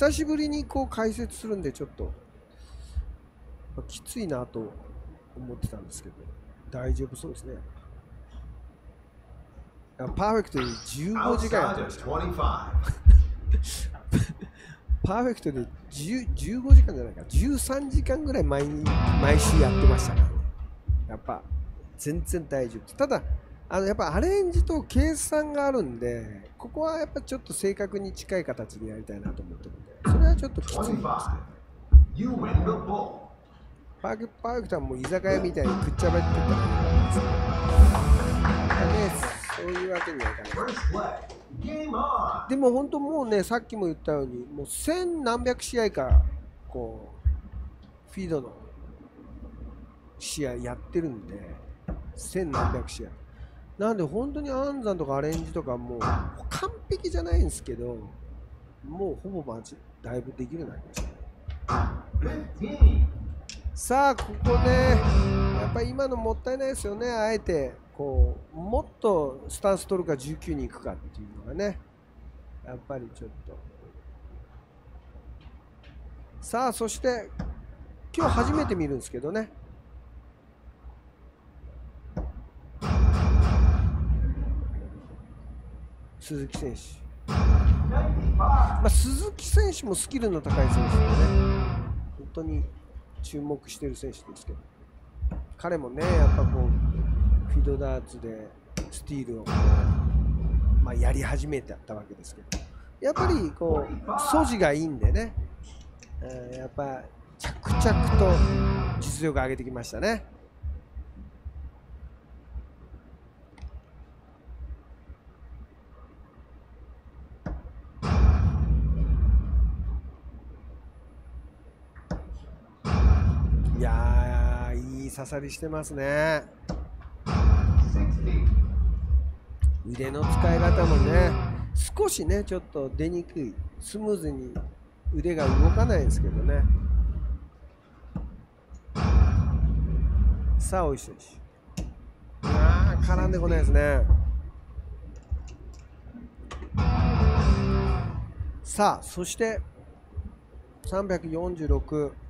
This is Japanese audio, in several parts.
まあ、久しぶりにこう解説するんでちょっと、まあ、きついなと思ってたんですけど大丈夫そうですね。パーフェクトで15時間やってました。パーフェクトで10 15時間じゃないか。13時間ぐらい毎毎週やってましたからね。やっぱ全然大丈夫ただあのやっぱアレンジと計算があるんでここはやっぱちょっと正確に近い形でやりたいなと思ってるんでそれはちょっときついんですけど。パークパークトはもう居酒屋みたいにくっちゃべってたらねそういうわけにはいかないでも本当もうねさっきも言ったようにもう千何百試合かこうフィードの試合やってるんで。千何百試合なんで本当に暗算とかアレンジとかもう完璧じゃないんですけどもうほぼマジだいぶできるようになりました。さあここねやっぱり今のもったいないですよね。あえてこうもっとスタンス取るか19に行くかっていうのがね。やっぱりちょっと。さあそして今日初めて見るんですけどね。鈴木選手、まあ、鈴木選手もスキルの高い選手でね。本当に注目している選手ですけど。彼もねやっぱこうフィードダーツでスティールを、まあ、やり始めてたわけですけど。やっぱりこう素地がいいんでね、えー、やっぱ着々と実力を上げてきましたね。いやいい刺さりしてますね。腕の使い方もね、少しね、ちょっと出にくい、スムーズに腕が動かないんですけどね。さあ、おいしいし。ああ、絡んでこないですね。さあ、そして346。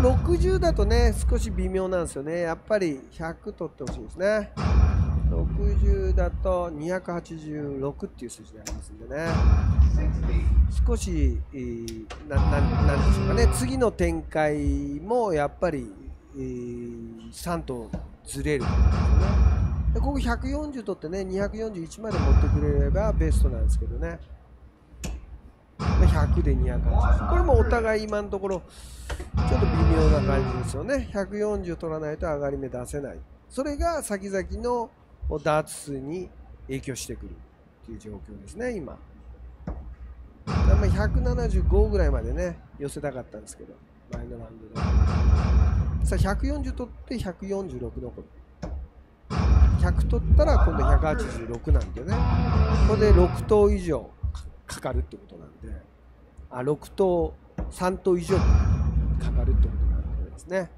ここ60だとね、少し微妙なんですよね。やっぱり100取ってほしいですね。60だと286っていう数字になりますんでね。少し、なななんでしょうかね。次の展開もやっぱり、3とずれることですね。でここ140取ってね、241まで持ってくれればベストなんですけどね。100で280。これもお互い今のところ、ちょっと微妙な感じですよね。140取らないと上がり目出せない。それが先々のダーツ数に影響してくるっていう状況ですね、今。175ぐらいまでね、寄せたかったんですけど、前のラウンドで。さあ、140取って146残る。100取ったら今度186なんでね、これで6投以上かかるってことなんで、あ6頭、3頭以上かかるってことなんでですね。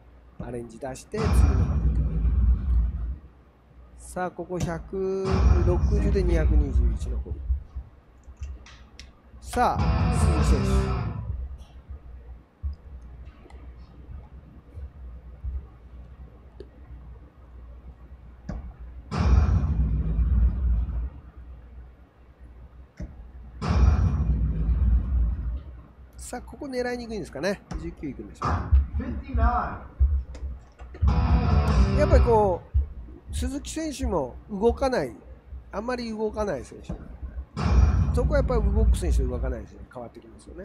アレンジ出して次のまでいく。さあここ160で221残るさあ鈴木選手さあ、ここ狙いにくいんですかね。19いくんでしょう。やっぱりこう、鈴木選手も動かない、あんまり動かない選手。そこはやっぱり動く選手と動かない選手変わってきますよね。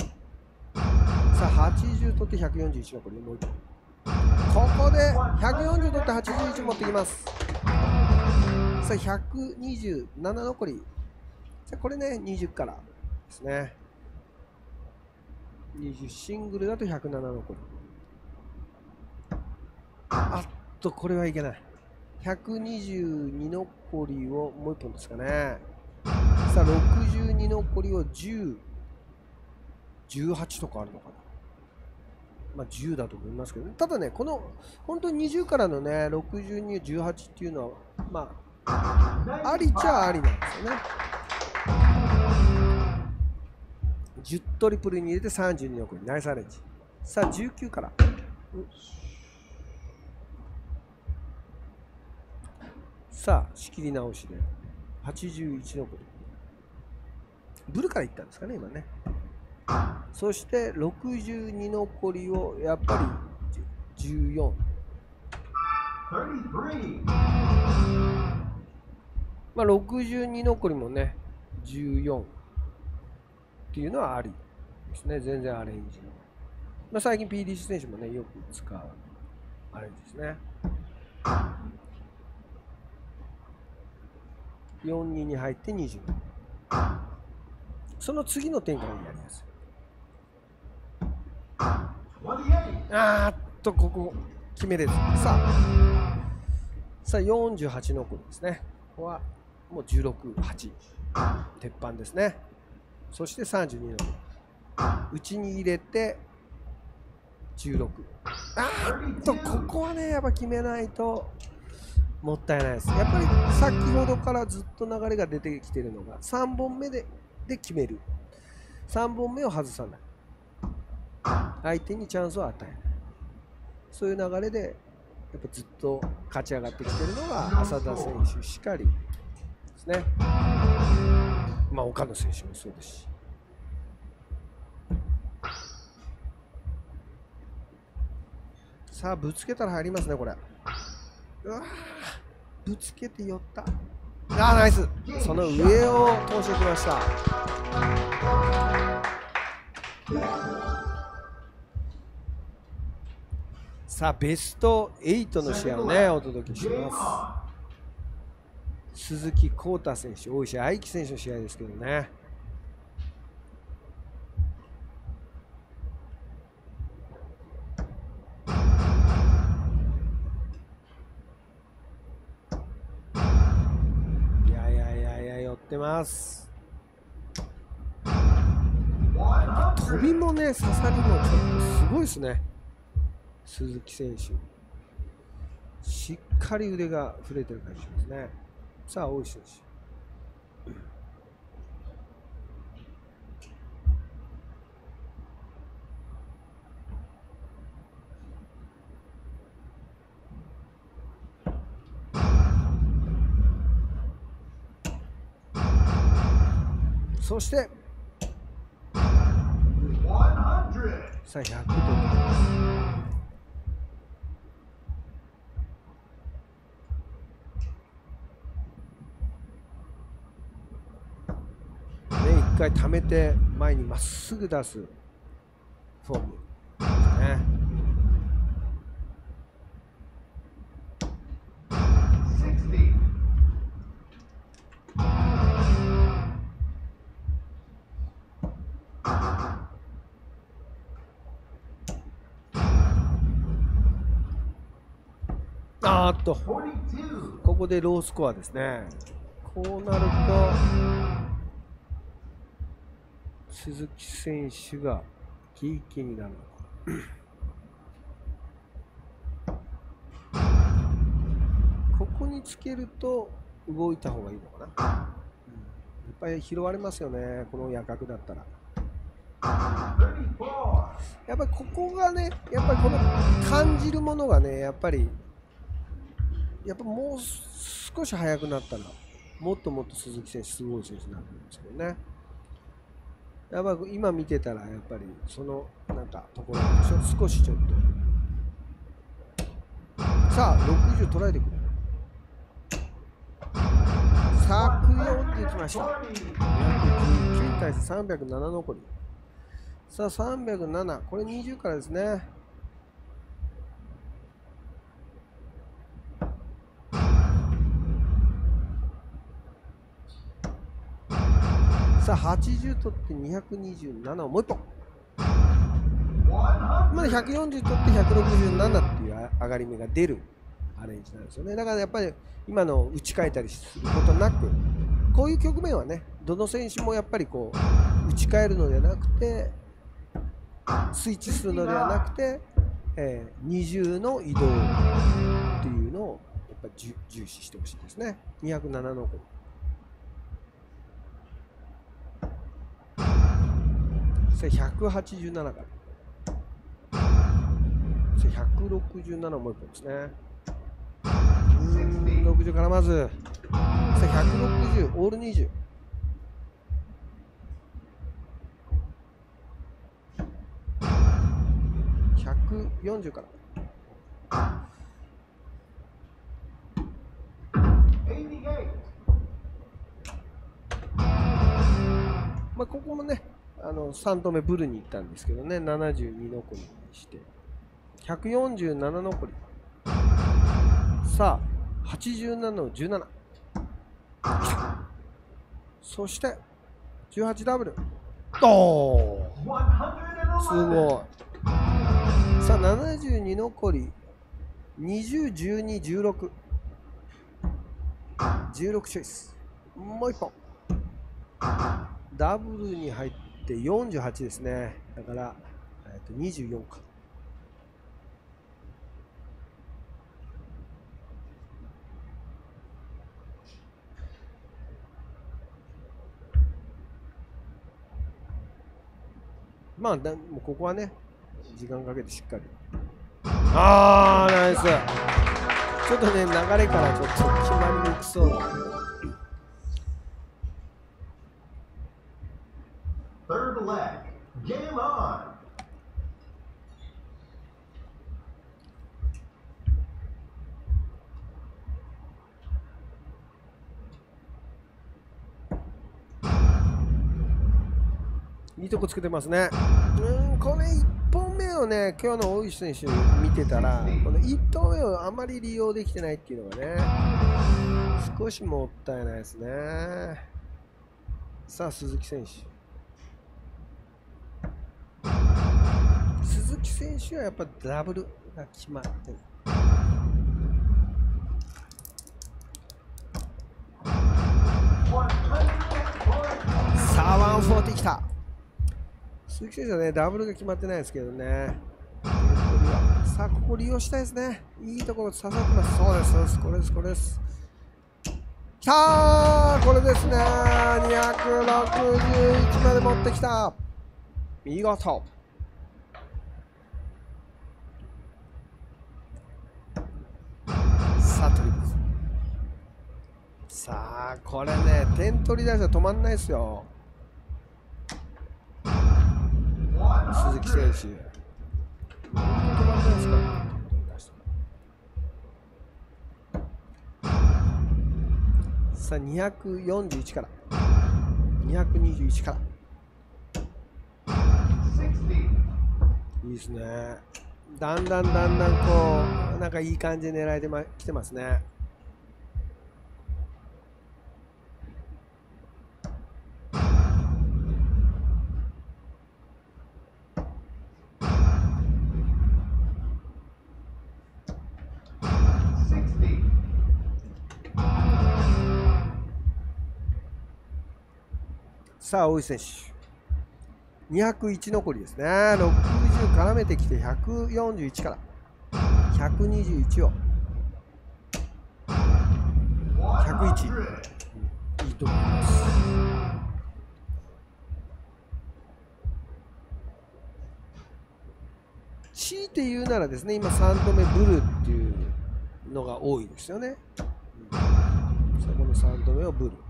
さあ、80取って141のこれもう一ここで140取って81持ってきます。さあ、127残り。さあ、これね、20からですね。20シングルだと107残りあっとこれはいけない。122残りをもう1本ですかね。さあ62残りを1018とかあるのかな。まあ10だと思いますけど、ね、ただねこの本当に20からのね62、18っていうのはまあありちゃありなんですよね。10トリプルに入れて32残りナイスアレンジさあ19から。さあ仕切り直しで。81残りブルからいったんですかね今ね。そして62残りをやっぱり14まあ62残りもね14っていうのはありですね。全然アレンジ、まあ、最近 PDC 選手もねよく使うアレンジですね。42に入って20その次の展開になります。あーっとここ決めれず。さあ。さあ48残りですね。ここはもう168鉄板ですね。そして32残り内に入れて16あーっとここはねやっぱ決めないともったいないです。やっぱり先ほどからずっと流れが出てきてるのが3本目でで決める。3本目を外さない。相手にチャンスを与えない。そういう流れでやっぱずっと勝ち上がってきてるのが浅田選手しかりですね。まあ岡野選手もそうですし。さあぶつけたら入りますねこれ。うわぶつけて寄った。あーナイス。その上を通してきました。さあベスト8の試合をねお届けします。鈴木浩太選手大石愛希選手の試合ですけどね。いやいやいやいや寄ってます。飛びもね刺さりもちょっとすごいですね。鈴木選手。しっかり腕が触れてる感じしますね。さあ大石選手そして。さあ100度一回溜めて前にまっすぐ出すフォームですね。あーっとここでロースコアですねこうなると鈴木選手がキーキーになるのか。ここにつけると動いた方がいいのかな、うん、やっぱり拾われますよね。この夜角だったら。やっぱりここがねやっぱりこの感じるものがねやっぱりやっぱもう少し速くなったらもっともっと鈴木選手すごい選手になるんですけどね。やっぱ今見てたらやっぱりそのなんかところ少しちょっと。さあ60捉えてくる。104っていきました。219対307残り。さあ307これ20からですね。さあ80取って227をもう1本。まだ140取って167っていう上がり目が出るアレンジなんですよね。だからやっぱり今の打ち替えたりすることなくこういう局面はねどの選手もやっぱりこう打ち替えるのではなくてスイッチするのではなくて、えー、二重の移動っていうのをやっぱり重視してほしいですね。207の。それ187からそれ167もう一本ですね。うん60からまず。それ160オール20140から。まあ、ここもね、あの3投目ブルに行ったんですけどね、72残りにして、147残り。さあ、87の17。そして、18ダブル。おーすごい。さあ、72残り。20、12、16。16チョイス。もう一本。ダブルに入って48ですね。だから、えっと24か。まあ、だもうここはね、時間かけてしっかり。ああ、ナイス。ちょっとね、流れからちょっと決まりにくそうな。Third leg. Game on. いいとこつけてますね。うん、これ1本目をね、今日の大石選手見てたら、この1投目をあまり利用できてないっていうのがね、少しもったいないですね。さあ、鈴木選手。選手はやっぱダブルが決まってる。さあ、140きた。鈴木選手はね、ダブルが決まってないですけどね。さあ、ここ利用したいですね。いいところ刺さってます。そうです、そうです。これです、これです。きたーこれですね。261まで持ってきた。見事。さあ、取ります。さあ、これね、点取り出したら止まんないですよ。鈴木選手。止まんないですかさあ、241から。221から。いいですね。だんだんだんだんこう、なんかいい感じで狙えてまきてますね。さあ、大石選手。201残りですね。60絡めてきて141から。121を。101。いいと思います。強いて言うならですね、今3度目ブルっていうのが多いですよね。うん、そこの3度目をブル。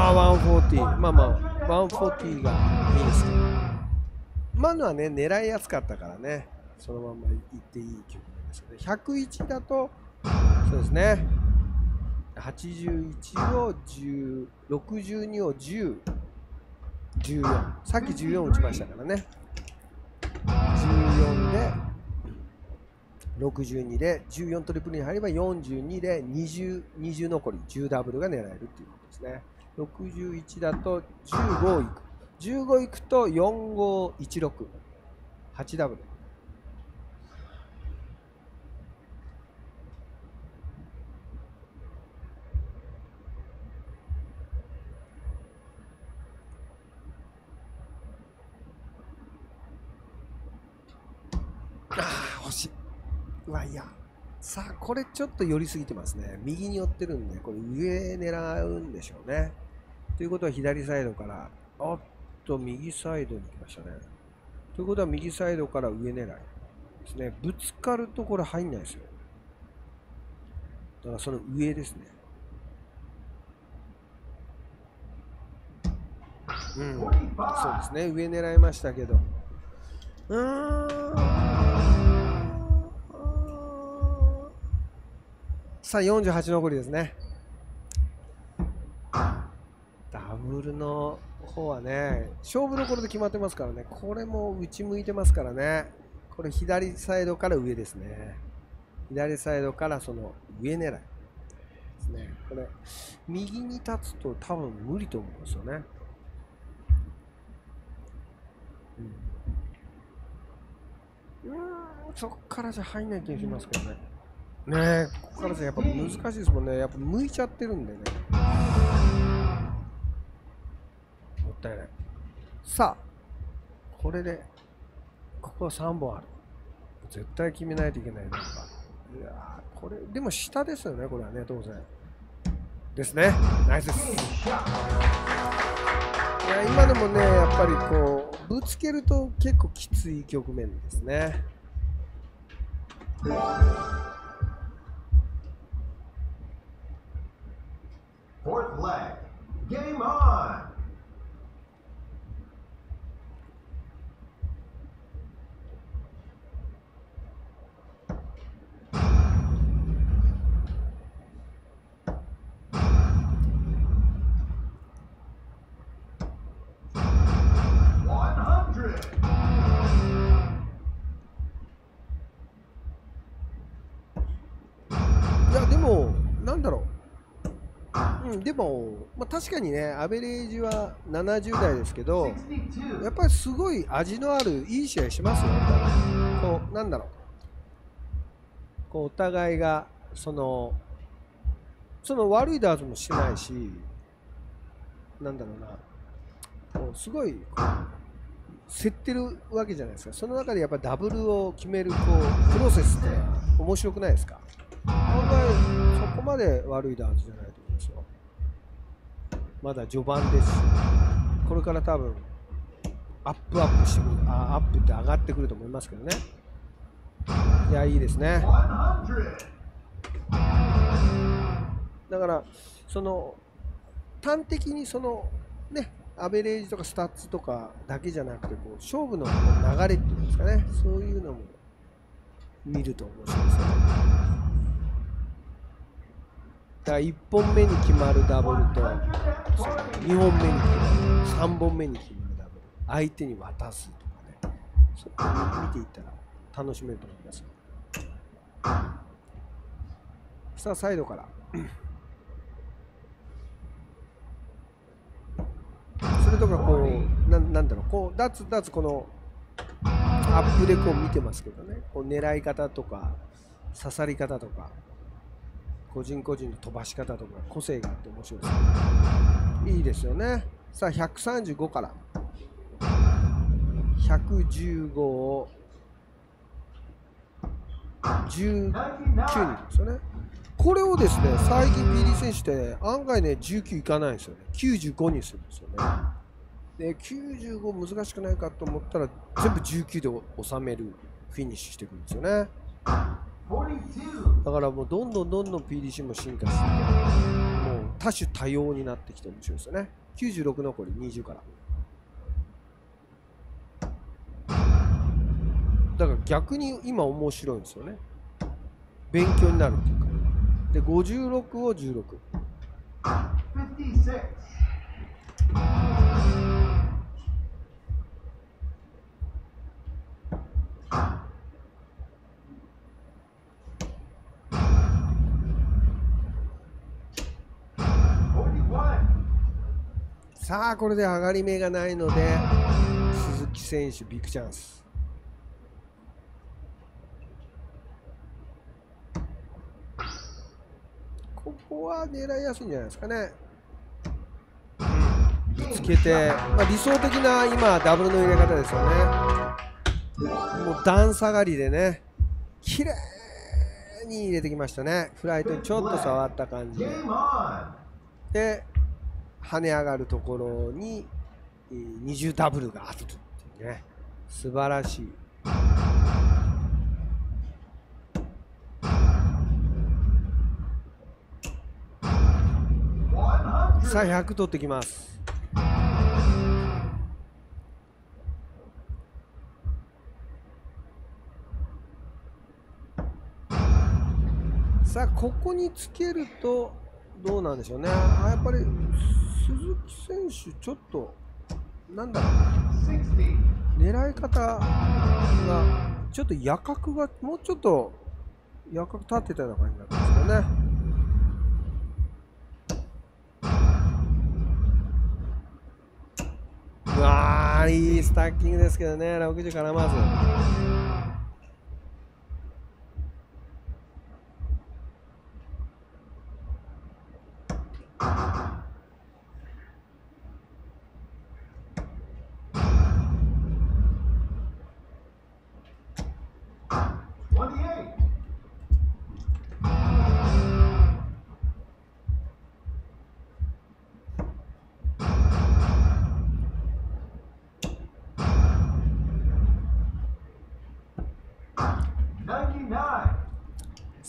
ああ、140。まあまあ、140がいいですけど。今のはね、狙いやすかったからね、そのままいっていい曲なんですけど、101だと、そうですね、81を10、62を10、14。さっき14打ちましたからね。14で、62で、14トリプルに入れば42で20、20残り、10ダブルが狙えるっていうことですね。61だと15いく。15いくと4516。8ダブル。ああ、惜しい。うわ、いや。さあ、これちょっと寄りすぎてますね。右に寄ってるんで、これ上狙うんでしょうね。ということは左サイドからおっと、右サイドに来ましたね。ということは、右サイドから上狙いですね。ぶつかるとこれ入んないですよ。だからその上ですね。うん、そうですね。上狙いましたけど。うーん。さあ、48残りですね。ダブルの方はね、勝負どころで決まってますからね、これも内向いてますからね、これ左サイドから上ですね。左サイドからその上狙いですね。これ、右に立つと多分無理と思うんですよね。うん、うんそこからじゃ入んない気がしますけどね。ねえ、ここからじゃやっぱ難しいですもんね。やっぱ向いちゃってるんでね。もったいない。さあ、これで、ここは3本ある。絶対決めないといけない。なんか。いやこれ、でも下ですよね、これはね、当然。ですね。ナイスです。いや、今でもね、やっぱりこう、ぶつけると結構きつい局面ですね。う。うん、でも、まあ、確かにね、アベレージは70代ですけど、62. やっぱりすごい味のあるいい試合しますよ、こう、なんだろう。こう、お互いが、その、その悪いダーツもしてないし、なんだろうな、こうすごい、こう、競ってるわけじゃないですか。その中でやっぱりダブルを決める、こう、プロセスって面白くないですか？そこまで悪いダーツじゃない。まだ序盤ですし、これから多分、アップアップしてくる、あアップって上がってくると思いますけどね。いや、いいですね。だから、その、端的にその、ね、アベレージとかスタッツとかだけじゃなくて、こう勝負の流れっていうんですかね、そういうのも見ると面白いですよね。だから1本目に決まるダブルと、2本目に決まる、3本目に決まるダブル、相手に渡すとかね、そう見ていったら楽しめると思います。さあ、サイドから。それとかこうななんだろうこう脱脱このアップでこう見てますけどねこう狙い方とか刺さり方とか個人個人の飛ばし方とか個性があって面白いですいいですよねさあ135から115を19人ですよねこれをですね、最近 PD 選手って案外ね、19いかないんですよね。95にするんですよね。で、95難しくないかと思ったら、全部19で収めるフィニッシュしてくるんですよね。だからもうどんどんどんどん PDC も進化していて、もう多種多様になってきて面白いですよね。96残り20から。だから逆に今面白いんですよね。勉強になるっていうか。で、56を16。56. 41. さあ、これで上がり目がないので、鈴木選手、ビッグチャンス。ここは狙いやすいんじゃないですかね。ぶつけて、まあ、理想的な今、ダブルの入れ方ですよね。もう段下がりでね、綺麗に入れてきましたね。フライトにちょっと触った感じで。で跳ね上がるところに二重ダブルがあるっていうね。素晴らしい。さあ100取ってきます。さあここにつけるとどうなんでしょうね。やっぱり鈴木選手ちょっとなんだろう狙い方がちょっと夜角がもうちょっと夜角立ってたような感じなんですよね。うわーいいスタッキングですけどね60からまず。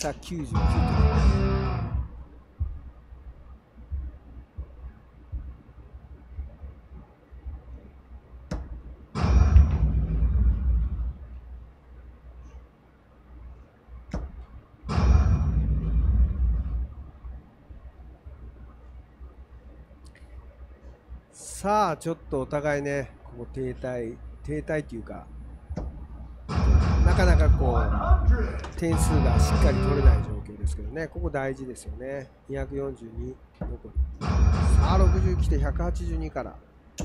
さあ99と。さあちょっとお互いねここ停滞停滞っていうかなかなかこう点数がしっかり取れない状況ですけどね、ここ大事ですよね。242残り。さあ、60来て182から。き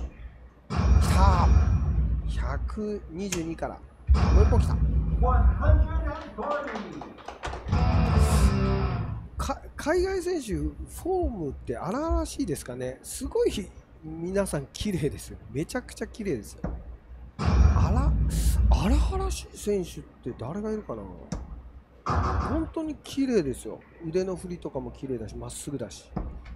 た !122 から。もう一本来た。海外選手、フォームって荒々しいですかね。すごい皆さん綺麗ですよ。めちゃくちゃ綺麗ですよ。荒々しい選手って誰がいるかな？本当に綺麗ですよ。腕の振りとかも綺麗だし、まっすぐだし。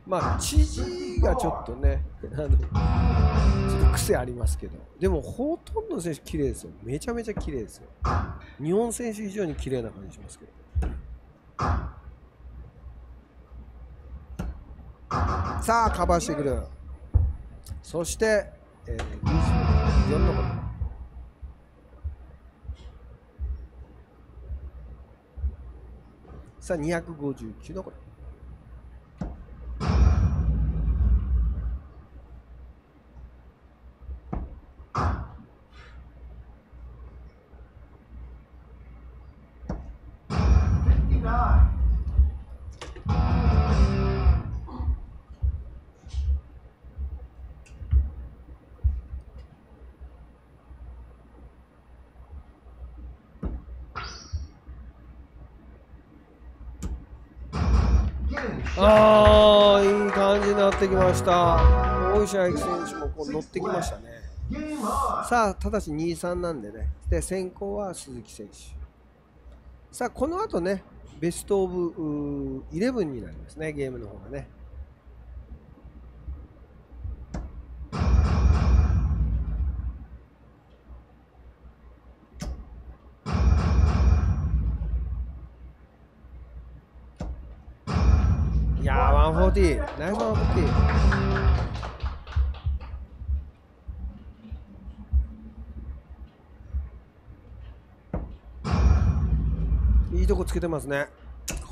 まあ、知事がちょっとね、あのちょっと癖ありますけど、でもほとんどの選手綺麗ですよ。めちゃめちゃ綺麗ですよ。日本選手以上に綺麗な感じしますけど。さあ、カバーしてくる。そして、えー、24のこと。さあ、259のこれ。ああ、いい感じになってきました。大石愛選手もこう乗ってきましたね。さあ、ただし2-3なんでね。で、先行は鈴木選手。さあ、この後ね、ベストオブイレブンになりますね、ゲームの方がね。やー、140、ナイス140。いいとこつけてますね。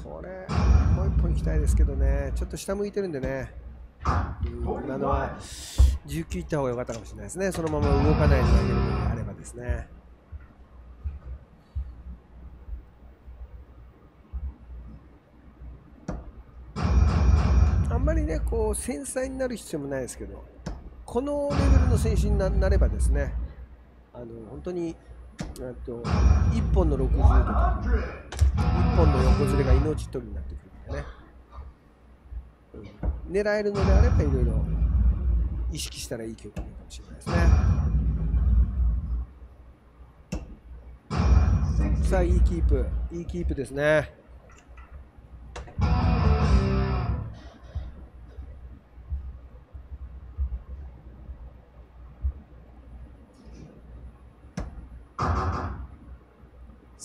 これ、もう一本行きたいですけどね、ちょっと下向いてるんでね、うん今のは19いった方が良かったかもしれないですね、そのまま動かないで投げるのであればですね。あんまりね、こう繊細になる必要もないですけど、このレベルの選手になればですね、あの本当にあと1本の60とか。1本の横ずれが命取りになってくるんでね、うん。狙えるのであればいろいろ意識したらいい曲かもしれないですね。さあいいキープ。いいキープですね。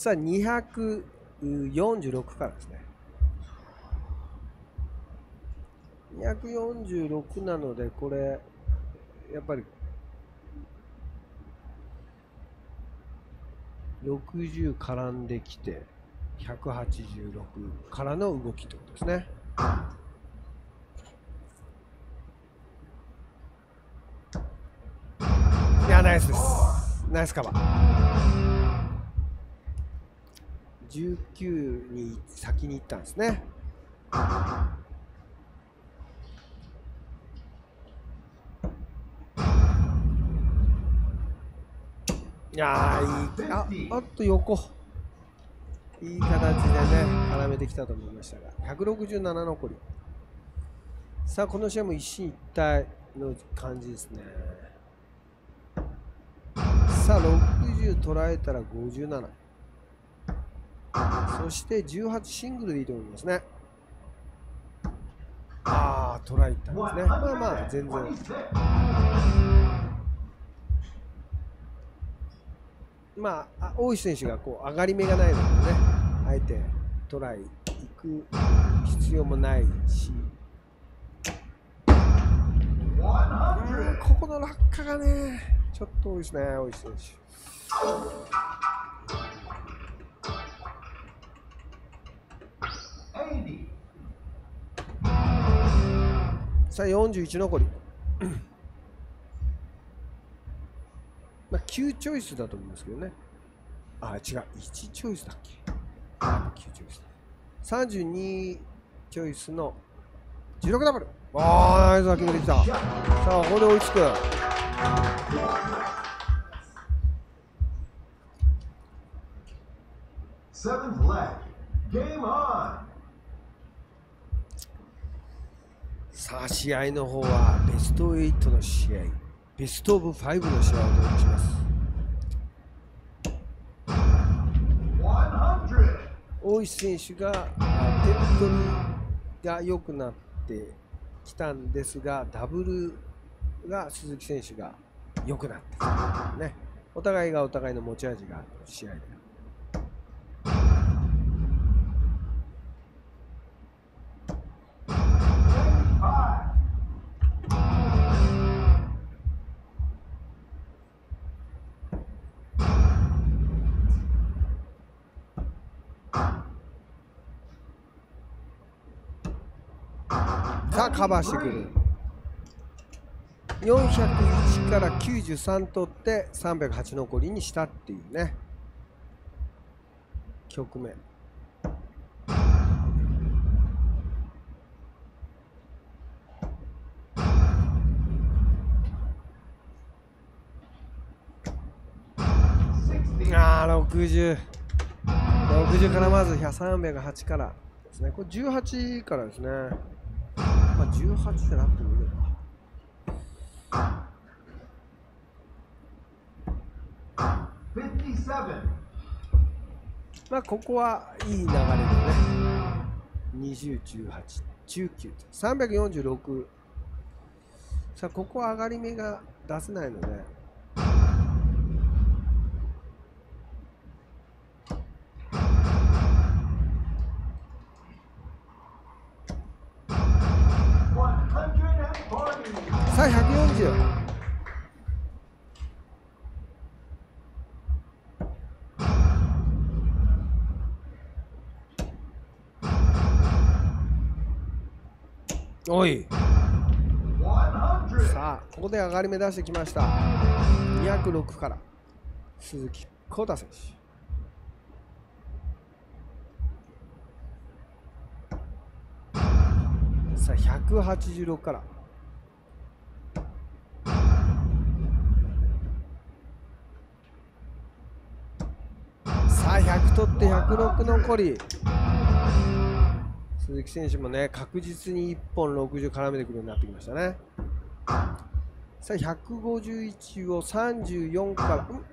さあ246からですね。246なのでこれやっぱり60絡んできて186からの動きってことですね。いやナイスです。ナイスカバー。19に先に行ったんですね。いやいいああっと横。いい形でね絡めてきたと思いましたが。167残り。さあこの試合も一進一退の感じですね。さあ60捉えたら57そして18シングルでいいと思いますね。ああ捉えたんですね。まあまあ全然。まあ大石選手がこう上がり目がないのでねあえてトライ行く必要もないし。うんここの落下がねちょっと多いですね大石選手。さあ41残り。まあ9チョイスだと思うんですけどね。あ違う。1チョイスだっけ？あ9チョイスだ。32チョイスの16ダブル。ああナイスが決めてきた。さあここで追いつく。Seventh leg. Game on. さあ試合の方はベスト8の試合。ベストオブ5の試合をお届けします。大石選手があ点取りが良くなってきたんですがダブルが鈴木選手が良くなってきたね。お互いがお互いの持ち味がある試合で。95. カバーしてくる。401から93取って308残りにしたっていうね。局面。ああ6060からまず308からですね。これ18からですね。まあ18じゃなくてもいいのか 57. まあここはいい流れでね20、18、19 346さあここは上がり目が出せないので 140. おい。さあここで上がり目出してきました。206から。鈴木浩太選手。さあ186から。さあ100取って106残り鈴木選手もね確実に1本60絡めてくるようになってきましたね。さあ151を34からん？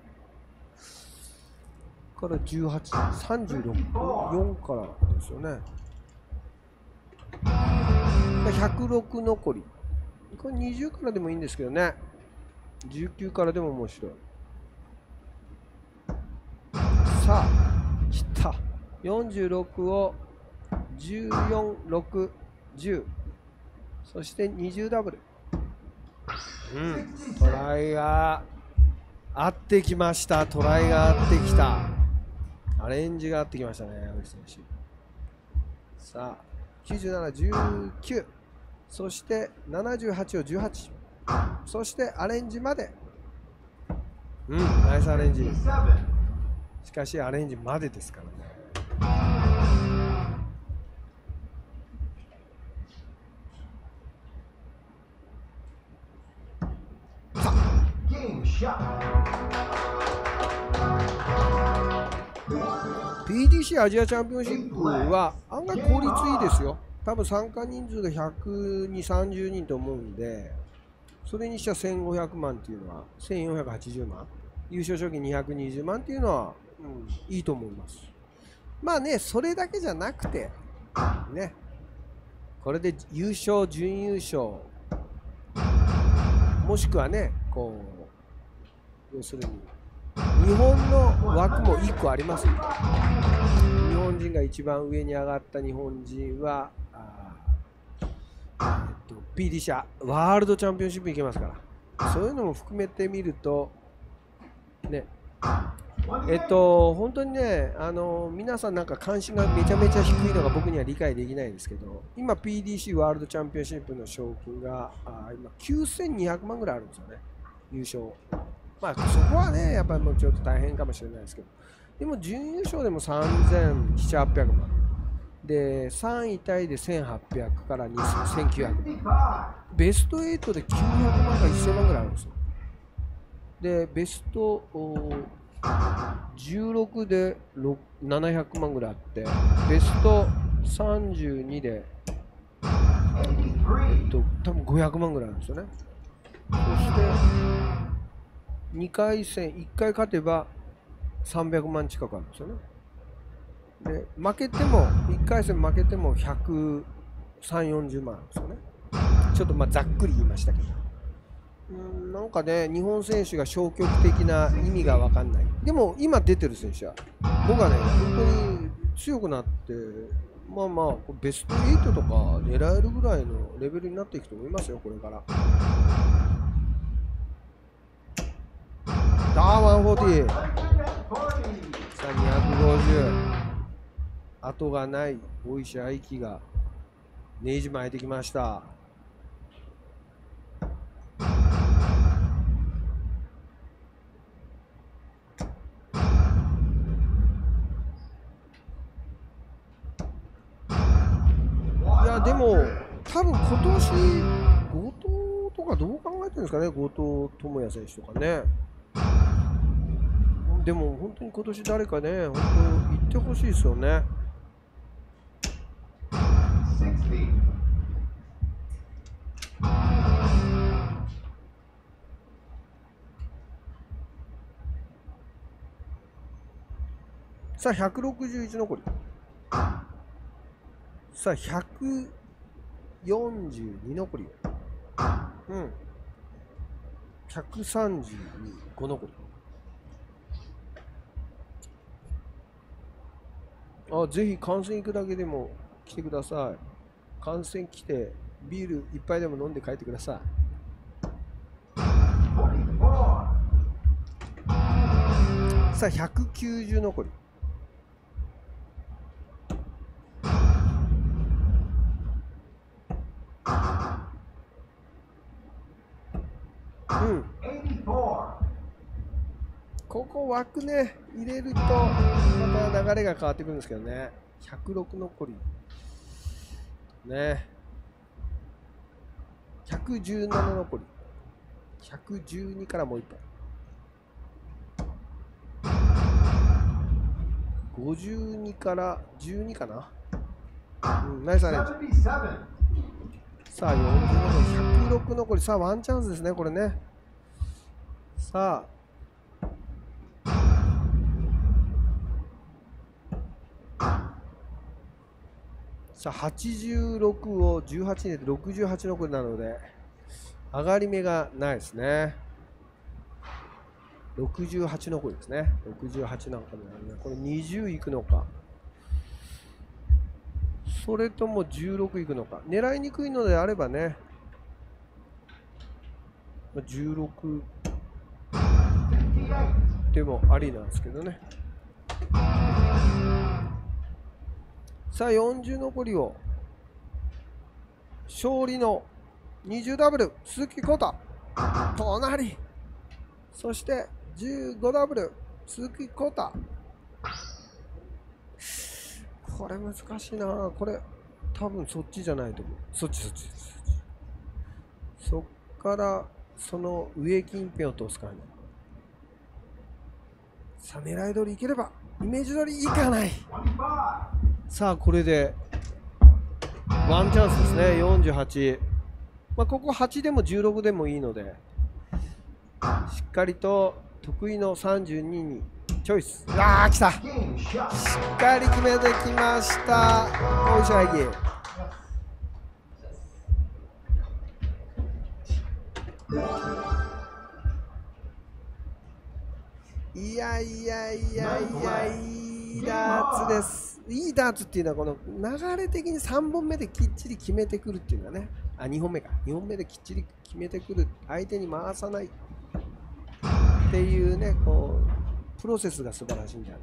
から1836 4からですよね。106残り。これ20からでもいいんですけどね。19からでも面白い。さあ46を14610そして20ダブル。うん。トライが合ってきました。トライが合ってきた。アレンジが合ってきましたね青木選手。さあ9719そして78を18そしてアレンジまで。うん。ナイスアレンジ。57. しかしアレンジまでですからね PDC アジアチャンピオンシップは案外効率いいですよ。多分参加人数が12030人と思うんでそれにしては1500万っていうのは1480万。優勝賞金220万っていうのは、うん、いいと思います。まあねそれだけじゃなくてね。これで優勝準優勝。もしくはねこ要するに。日本の枠も1個あります日本人が一番上に上がった日本人はえっと PD 社ワールドチャンピオンシップ行けますから。そういうのも含めてみるとね。えっと本当にねあの皆さんなんか関心がめちゃめちゃ低いのが僕には理解できないんですけど今 PDC ワールドチャンピオンシップの賞金があ今9200万ぐらいあるんですよね。優勝。まあそこはねやっぱりもうちょっと大変かもしれないですけどでも準優勝でも3700万で3位タイで1800から1900万ベスト8で900万から1000万ぐらいあるんですよ。で、ベスト16で700万ぐらいあって、ベスト32で、えっと、多分500万ぐらいあるんですよね。そして、2回戦、1回勝てば300万近くあるんですよね。で、負けても、1回戦負けても130、40万あるんですよね。ちょっとまあざっくり言いましたけど。うんなんかね、日本選手が消極的な意味が分かんない。でも今出てる選手は、僕はね、本当に強くなって、まあまあ、ベスト8とか狙えるぐらいのレベルになっていくと思いますよ、これから。ダー140、さあ250、後がない大石愛希が。ネジ巻いてきました。いやでも多分今年後藤とかどう考えてるんですかね。後藤智也選手とかね。でも本当に今年誰かね本当行ってほしいですよね。さあ161残り。さあ142残り。うん。132この子。あぜひ観戦行くだけでも来てください。観戦来てビール一杯でも飲んで帰ってください。さあ190残りうん 84. ここ枠ね入れるとまた流れが変わってくるんですけどね。106残り。ね。117残り。112からもう一本。52から12かな。うんナイスアレンジ。さあ40残り。106残り。さあワンチャンスですねこれね。さあさあ86を18で68残りなので上がり目がないですね。68残りですね。68なんかもあるね。これ20いくのか。それとも16いくのか。狙いにくいのであればね16でもありなんですけどね。さあ40残りを。勝利の20ダブル。鈴木浩太。隣。そして15ダブル。鈴木浩太。これ難しいな。これ多分そっちじゃないと思う。そっちそっちそっち。そっからその上近辺を通す感じさあ狙い通りいければイメージ通りいかない。さあこれでワンチャンスですね。48、まあ、ここ8でも16でもいいのでしっかりと得意の32にチョイス。あー来た.しっかり決めてきました。大石愛義いやいやいやいやいいダーツですいいダーツっていうのはこの流れ的に3本目できっちり決めてくるっていうのはね。あ2本目か。2本目できっちり決めてくる。相手に回さない。っていうねこうプロセスが素晴らしいんじゃな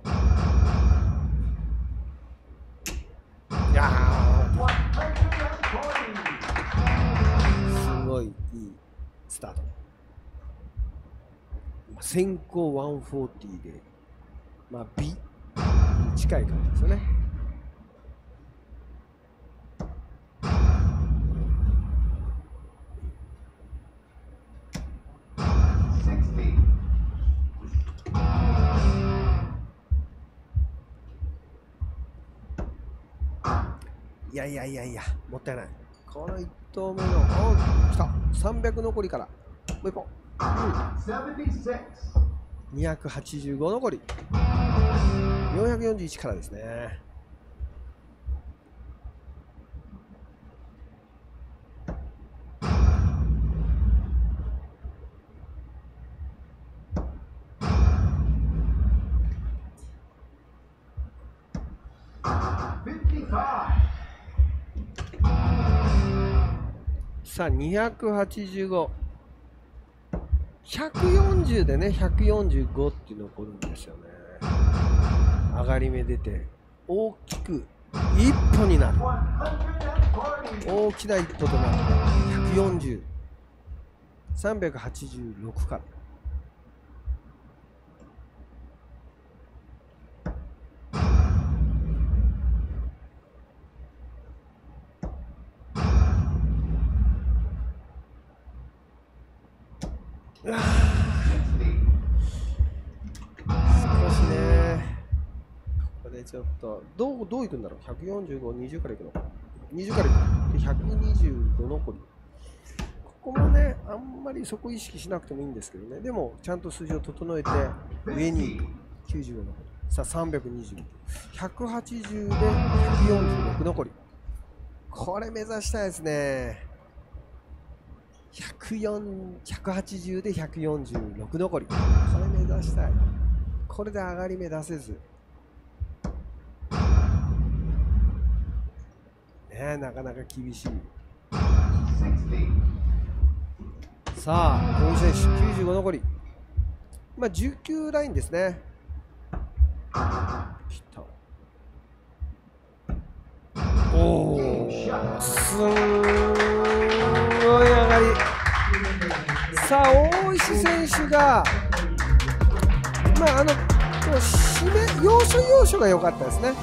い？いやー。すごいいいスタート。先行140で、まあ、B 近い感じですよね。いやいやいやいやもったいない。この1投目のお来た。300残りから。もう1本。76. 285残り。441からですね。さあ285 140でね145って残るんですよね。上がり目出て大きく一歩になる。大きな一歩となる。140 386から。少しね。ここでちょっとどうどういくんだろう？14520からいくの？か20からいく。で125残りここもねあんまりそこ意識しなくてもいいんですけどね。でもちゃんと数字を整えて上に95残りさあ320180で146残りこれ目指したいですね。180で146残り。これ目指したい。これで上がり目出せず。ねなかなか厳しい。さあ大井選手95残り。まあ19ラインですね。来たおおすごい上がり。さあ大石選手がまああの締め要所要所が良かったですね。